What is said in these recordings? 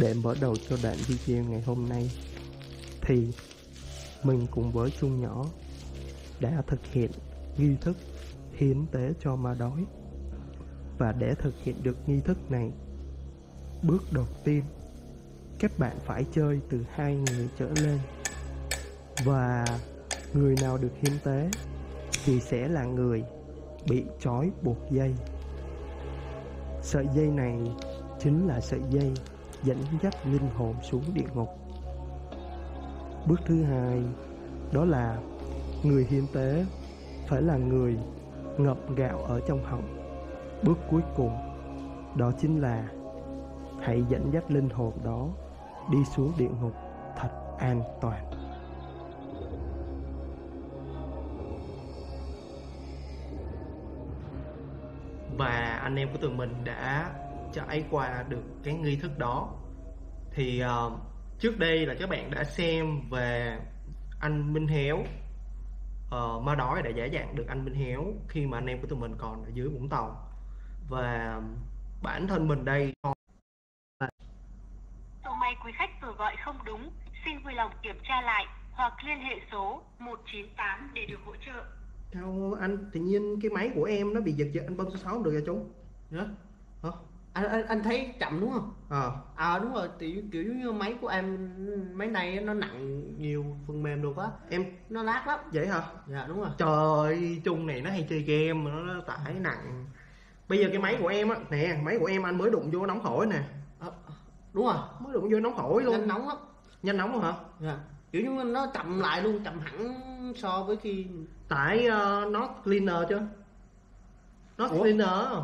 Để mở đầu cho đoạn video ngày hôm nay. Thì, mình cùng với Chung Nhỏ đã thực hiện nghi thức hiến tế cho ma đói. Và để thực hiện được nghi thức này, Bước đầu tiên, Các bạn phải chơi từ hai người trở lên. Và người nào được hiến tế Thì sẽ là người bị trói buộc dây. Sợi dây này chính là sợi dây dẫn dắt linh hồn xuống địa ngục. Bước thứ hai, đó là người hiến tế phải là người ngậm gạo ở trong họng. Bước cuối cùng, đó chính là hãy dẫn dắt linh hồn đó đi xuống địa ngục thật an toàn. và anh em của tụi mình đã trải qua được cái nghi thức đó thì uh, trước đây là các bạn đã xem về anh Minh Héo uh, ma đói đã giả dạng được anh Minh Héo khi mà anh em của tụi mình còn ở dưới Vũng Tàu và bản thân mình đây Số may quý khách vừa gọi không đúng, xin vui lòng kiểm tra lại hoặc liên hệ số 198 để được hỗ trợ. Sao anh tự nhiên cái máy của em nó bị giật giật anh bấm số 6 được rồi chú? Hả? Hả? Anh, anh anh thấy chậm đúng không? Ờ. À đúng rồi, kiểu kiểu như máy của em máy này nó nặng nhiều phần mềm được á, Em nó lát lắm. vậy hả? Dạ đúng rồi. Trời ơi, Trung này nó hay chơi game mà nó tải nặng. Bây giờ cái máy của em á, nè, máy của em anh mới đụng vô nóng hổi nè. À, đúng rồi. Mới đụng vô nóng hổi luôn. Nhanh nóng lắm. Nhanh nóng luôn hả? Dạ. Kiểu như nó chậm lại luôn, chậm hẳn so với khi Tải uh, Not Cleaner chưa? Ủa? Cleaner.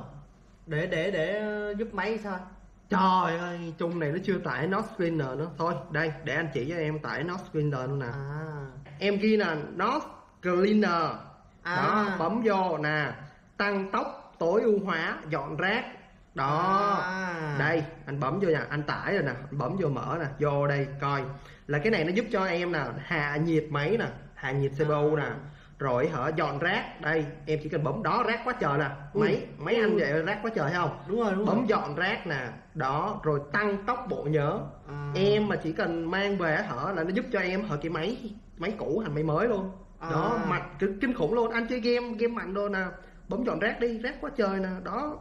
Để để để giúp máy sao? Trời ơi, Trung này nó chưa tải Not Cleaner nữa. Thôi, đây, để anh chỉ cho em tải Not Cleaner luôn nè. À. Em ghi là Not Cleaner. À. Đó, bấm vô nè. Tăng tốc, tối ưu hóa, dọn rác. Đó. À. Đây, anh bấm vô nha, anh tải rồi nè, anh bấm vô mở nè, vô đây coi. Là cái này nó giúp cho em nè, hạ nhiệt máy nè, hạ nhiệt CPU nè. À. Rồi hả dọn rác, đây, em chỉ cần bấm đó rác quá trời nè. Ui. Máy máy anh vậy rác quá trời thấy không? Đúng rồi, đúng bấm rồi. dọn rác nè đó rồi tăng tốc bộ nhớ À. em mà chỉ cần mang về hở là nó giúp cho em hở cái máy máy cũ thành máy mới luôn đó À. mạnh cực kinh khủng luôn anh chơi game game mạnh luôn nè bấm dọn rác đi rác quá trời nè đó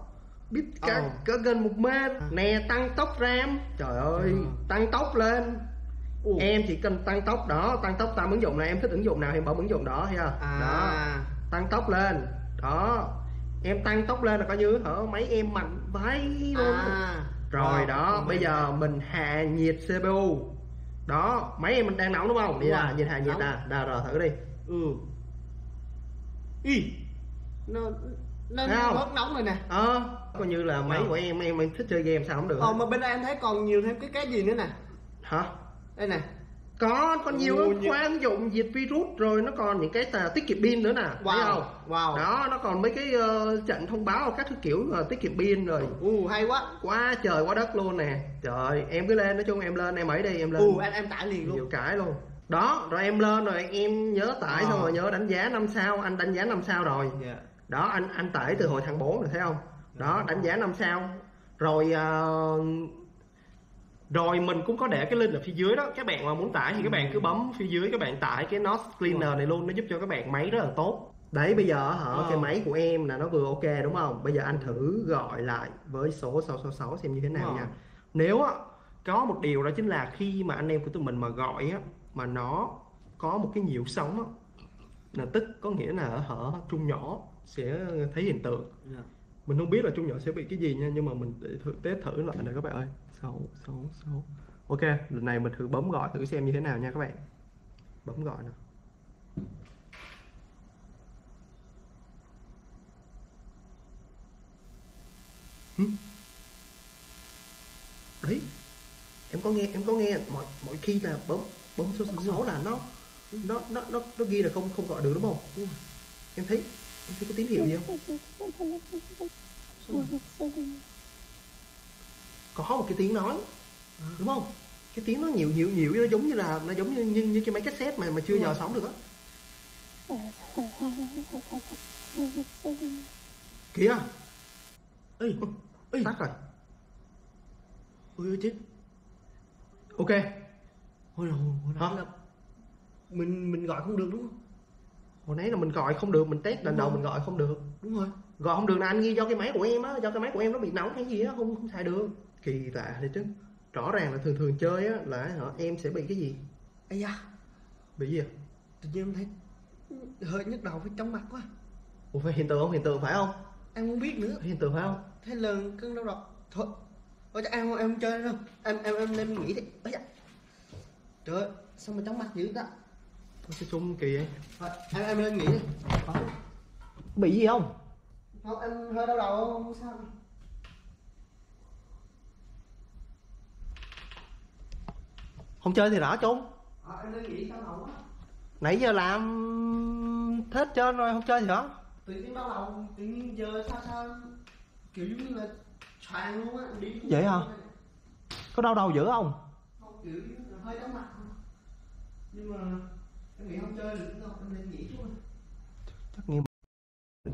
biết cả Ồ. cỡ gần một mét nè tăng tốc ram trời ơi À. tăng tốc lên Ồ. em chỉ cần tăng tốc đó tăng tốc tam ứng dụng này em thích ứng dụng nào thì em bấm ứng dụng đó thấy chưa À. đó tăng tốc lên đó em tăng tốc lên là coi như hở máy em mạnh vãi luôn À. rồi Wow, đó không bây giờ mình hạ nhiệt CPU đó máy em mình đang nóng đúng không đi ra nhìn hạ nhiệt nè đà rồi thử đi Ừ. Y. Nó nó không? bớt nóng rồi nè. ờ coi như là máy của em em em thích chơi game sao không được Ờ mà bên đây em thấy còn nhiều thêm cái cái gì nữa nè. hả Đây nè. có còn nhiều nhiều. ứng dụng diệt virus rồi nó còn những cái tiết kiệm pin nữa nè thấy Wow. không Wow. đó nó còn mấy cái ờ, trận thông báo các thứ kiểu ờ, tiết kiệm pin rồi Ừ hay quá. quá trời quá đất luôn nè trời em cứ lên nói chung em lên em ấy đi em lên Ừ em em tải liền nhiều luôn. cái luôn đó rồi em lên rồi em nhớ tải Ờ. xong rồi nhớ đánh giá năm sao anh đánh giá năm sao rồi Dạ. đó anh anh tải từ hồi tháng 4 rồi thấy không đó đánh giá năm sao rồi ờ, rồi mình cũng có để cái link ở phía dưới đó các bạn mà muốn tải thì các bạn cứ bấm phía dưới các bạn tải cái Not Cleaner này luôn nó giúp cho các bạn máy rất là tốt đấy bây giờ hả Wow. cái máy của em là nó vừa ok đúng không bây giờ anh thử gọi lại với số 666 xem như thế nào Wow. nha nếu á có một điều đó chính là khi mà anh em của tụi mình mà gọi á mà nó có một cái nhiễu sóng á là tức có nghĩa là ở hở trung nhỏ sẽ thấy hiện tượng Dạ. Mình không biết là trung nhỏ sẽ bị cái gì nha nhưng mà mình để thử test thử lại nè các bạn ơi sáu sáu sáu. Ok lần này mình thử bấm gọi thử xem như thế nào nha các bạn. Bấm gọi nè. Đấy em có nghe em có nghe mọi mọi khi là bấm bấm số số là nó nó nó nó nó ghi là không không gọi được đúng không? Em thấy thấy có tín hiệu gì không có một cái tiếng nói đúng không cái tiếng nó nhiều nhiều nhiều nó giống như là nó giống như như, như cái máy cassette mà mà chưa giờ rồi. sóng được á kìa Ê. Ê. tắt rồi Ôi ôi chết. ok Hả? nãy là mình mình gọi không được đúng không hồi nãy là mình gọi không được mình test lần đầu mình gọi không được. Đúng rồi. Gọi không được là anh nghi do cái máy của em á do cái máy của em nó bị nóng hay gì á không không xài được. Kỳ lạ đấy chứ. Rõ ràng là thường thường chơi á là hả, em sẽ bị cái gì? Ây da. Bị gì à? tự nhiên em thấy hơi nhức đầu với chóng mặt quá. Ủa phải hiện tượng không? Hiện tượng phải không? Em không biết nữa. Hiện tượng phải không? Thế là cơn đau đầu. Thôi. Chắc em không em không chơi đâu em em em em nghỉ đi. Ấy da. Trời ơi sao mà chóng mặt dữ ta Ủa, cái chung kỳ vậy thôi em em lên nghỉ đi. Bị gì không? Không em hơi đau đầu không? Sao. Không chơi thì rõ chung à, em lên nghỉ đau đầu quá. Nãy giờ làm hết trơn rồi không chơi thì đó tự nhiên đau đầu tự nhiên giờ sao sao? Kiểu giống như là choàng luôn á đi Vậy hả? có đau đầu dữ không? Không kiểu như là hơi chóng mặt. Thôi nhưng mà tất nhiên không chơi được đâu nghỉ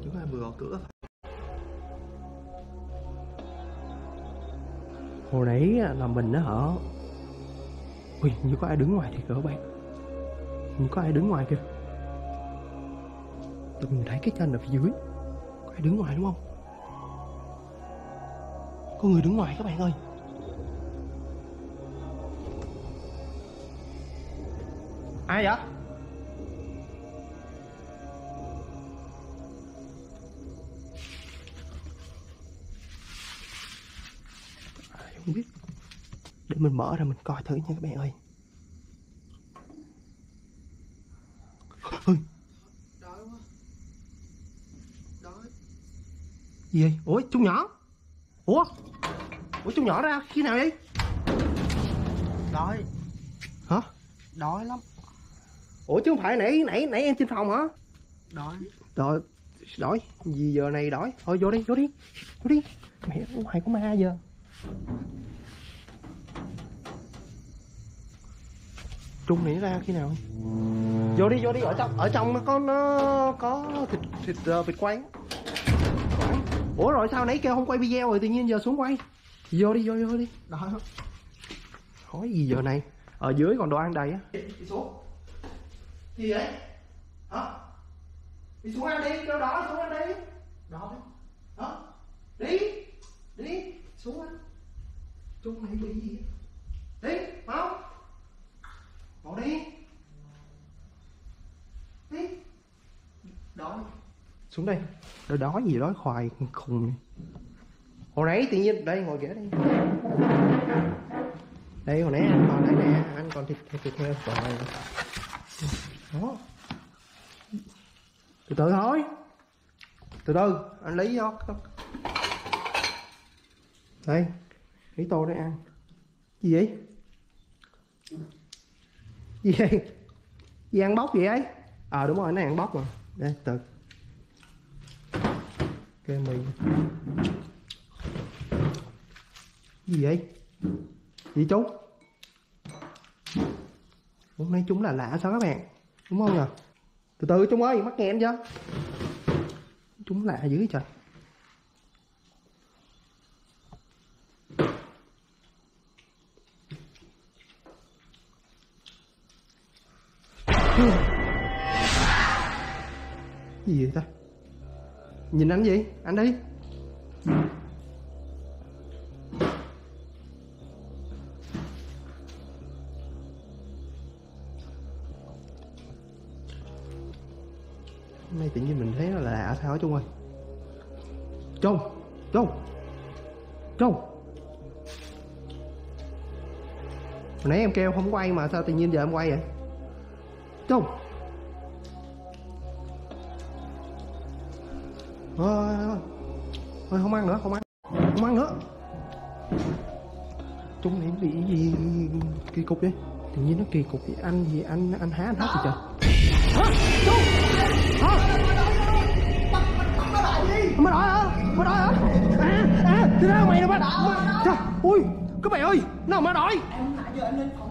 chúng ta vừa gõ cửa hồi nãy à, là mình nó hở ui, như có ai đứng ngoài thì các bạn. Như có ai đứng ngoài kìa. Tụi mình thấy cái chân ở phía dưới. Có ai đứng ngoài đúng không? Có người đứng ngoài các bạn ơi. Ai vậy? Để mình mở ra mình coi thử nha các bạn ơi. Đói đói gì vậy? Ủa chú nhỏ. Ủa? Ủa chú nhỏ ra khi nào vậy? Đói. Hả? Đói lắm. Ủa chứ không phải nãy nãy nãy em trên phòng hả? Đói. Rồi đói. Gì giờ này đói? Thôi vô đi vô đi. Vô đi. Mẹ ngoài có ma giờ trung này nó ra khi nào? Vô đi vô đi ở trong ở trong nó có nó có thịt thịt uh, vịt quay. Ủa rồi sao nãy kêu không quay video rồi tự nhiên giờ xuống quay? Vô đi vô vô đi. Đó. Hỏi gì giờ này? Ở dưới còn đồ ăn đầy á. Đi xuống. Gì vậy? Hả? Đi xuống ăn đi kêu đó xuống ăn đi. Đói hả? Đi đi xuống ăn. Chung này bị gì đi mau đi đi đói xuống đây. Đói đói gì đói khoai khùng. Này. hồi nãy tự nhiên, đây, ngồi ghế đây đây, hồi nãy anh còn đây nè, anh còn thịt thịt thịt heo. Rồi đó. Từ từ thôi. Từ từ, anh lấy cho đây, lấy tô để ăn. Gì vậy? Gì vậy? Gì ăn bóc vậy ấy? Ờ đúng rồi nó ăn bóc mà. Đây, từ cái mì gì vậy? Gì chú? Hôm nay chúng là lạ sao các bạn? Đúng không nhỉ từ từ chúng ơi, mắc nghẹn chưa? Chúng lạ dữ trời. Gì vậy ta? Nhìn anh gì? Anh đi. Nay tự nhiên mình thấy nó là lạ sao á Trung ơi. Trung Trung Trung. Hồi nãy em kêu không quay mà, sao tự nhiên giờ em quay vậy? Trung. Thôi thôi Thôi không ăn nữa không ăn. Không ăn nữa. Trung này bị gì kỳ cục vậy? Tự nhiên nó kỳ cục vậy. Anh gì anh anh há anh hát gì trời. Hả? Trung Hả? Mày đói hả? Mày đói hả? À, à, thì ra mày đâu mà Trời, ui, các bạn ơi, nào mà đói em nãy giờ em lên phòng